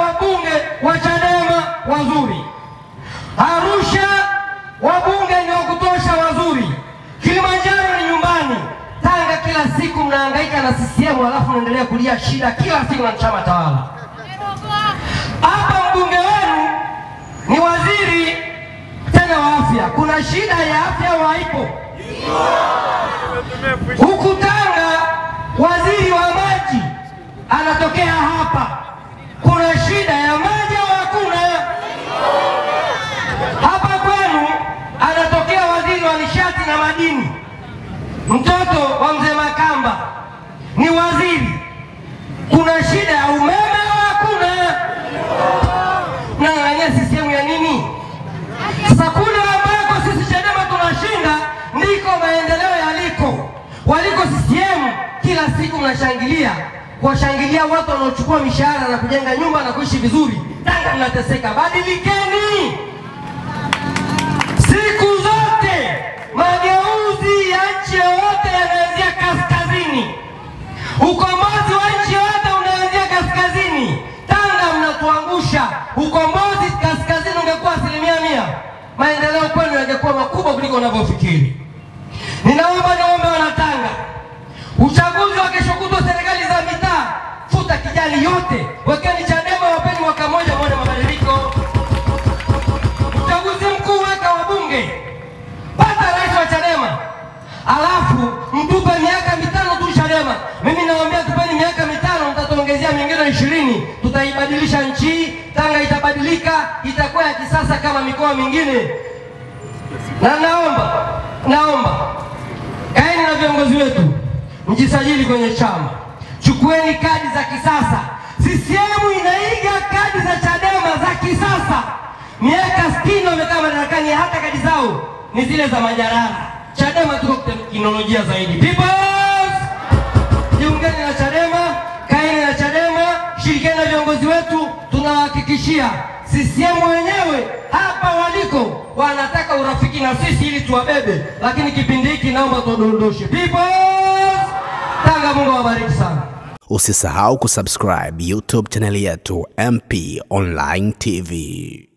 wabunge wa Chadema wazuri, Arusha wabunge ni wa kutosha wazuri, Kilimanjaro ni nyumbani. Tanga kila siku mnahangaika na CCM halafu naendelea kulia shida kila siku na chama tawala. Hapa mbunge wenu ni waziri tena wa afya, kuna shida ya afya waipo huku Tanga, waziri wa maji anatokea hapa kuna shida ya maji au hakuna? Hapa kwenu anatokea waziri wa nishati na madini, mtoto wa mzee Makamba ni waziri. Kuna shida ya umeme au hakuna? Mnang'ang'ania sistemu ya nini? Sasa kule ambako sisi Chadema tunashinda ndiko maendeleo yaliko. Waliko CCM kila siku mnashangilia kuwashangilia watu wanaochukua mishahara na kujenga nyumba na kuishi vizuri. Tanga mnateseka, badilikeni. Siku zote mageuzi ya nchi yoyote yanaanzia kaskazini. Ukombozi wa nchi yoyote unaanzia kaskazini. Tanga mnatuangusha. Ukombozi kaskazini ungekuwa asilimia mia, maendeleo kwenu yangekuwa makubwa kuliko unavyofikiri. Ninaomba niombe Wanatanga, yote, wekeni Chadema, wapeni mwaka mmoja, mwone mabadiliko. Uchaguzi mkuu, weka wabunge, pata rais wa Chadema, alafu mtupe miaka mitano tu Chadema. Mimi nawaambia tupeni miaka mitano, mtatuongezea mingine ishirini, tutaibadilisha nchi. Tanga itabadilika, itakuwa ya kisasa kama mikoa mingine. Na naomba naomba kaeni na viongozi wetu, mjisajili kwenye chama, chukueni kadi za kisasa. CCM inaiga kadi za Chadema za kisasa, miaka 60 wamekaa madarakani, hata kadi zao ni zile za majarara. Chadema tuko teknolojia zaidi. Peoples, jiungeni na Chadema, kaeni na Chadema, shirikiani na viongozi wetu, tunawahakikishia CCM wenyewe hapa waliko wanataka urafiki na sisi ili tuwabebe, lakini kipindi hiki naomba tuwadondoshe. Peoples, Tanga, Mungu awabariki sana. Usisahau kusubscribe YouTube chaneli yetu MP Online TV.